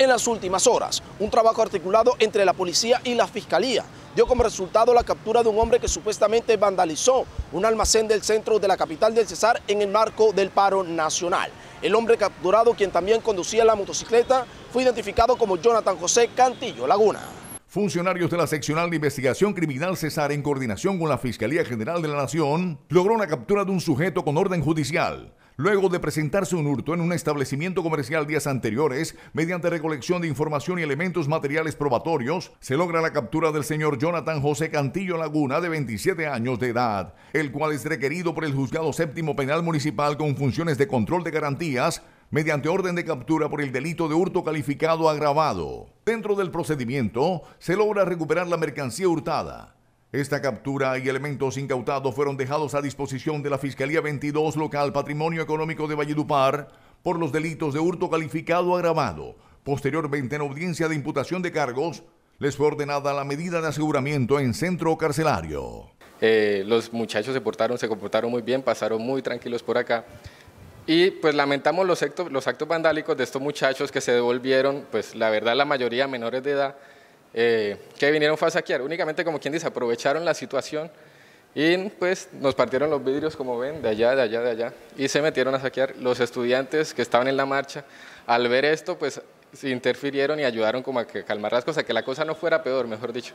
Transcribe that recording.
En las últimas horas, un trabajo articulado entre la policía y la fiscalía dio como resultado la captura de un hombre que supuestamente vandalizó un almacén del centro de la capital del Cesar en el marco del paro nacional. El hombre capturado, quien también conducía la motocicleta, fue identificado como Jonathan José Cantillo Laguna. Funcionarios de la Seccional de Investigación Criminal Cesar, en coordinación con la Fiscalía General de la Nación, logró la captura de un sujeto con orden judicial luego de presentarse un hurto en un establecimiento comercial días anteriores, mediante recolección de información y elementos materiales probatorios, se logra la captura del señor Jonathan José Cantillo Laguna, de 27 años de edad, el cual es requerido por el Juzgado Séptimo Penal Municipal con funciones de control de garantías, mediante orden de captura por el delito de hurto calificado agravado. Dentro del procedimiento, se logra recuperar la mercancía hurtada esta captura y elementos incautados fueron dejados a disposición de la Fiscalía 22 Local Patrimonio Económico de Valledupar por los delitos de hurto calificado agravado. Posteriormente, en audiencia de imputación de cargos, les fue ordenada la medida de aseguramiento en centro carcelario. Eh, los muchachos se portaron, se comportaron muy bien, pasaron muy tranquilos por acá. Y pues lamentamos los actos, los actos vandálicos de estos muchachos que se devolvieron, pues la verdad la mayoría menores de edad, eh, que vinieron fue a saquear, únicamente como quien dice, aprovecharon la situación y pues nos partieron los vidrios como ven, de allá, de allá, de allá, y se metieron a saquear. Los estudiantes que estaban en la marcha, al ver esto, pues se interfirieron y ayudaron como a calmar las cosas, que la cosa no fuera peor, mejor dicho.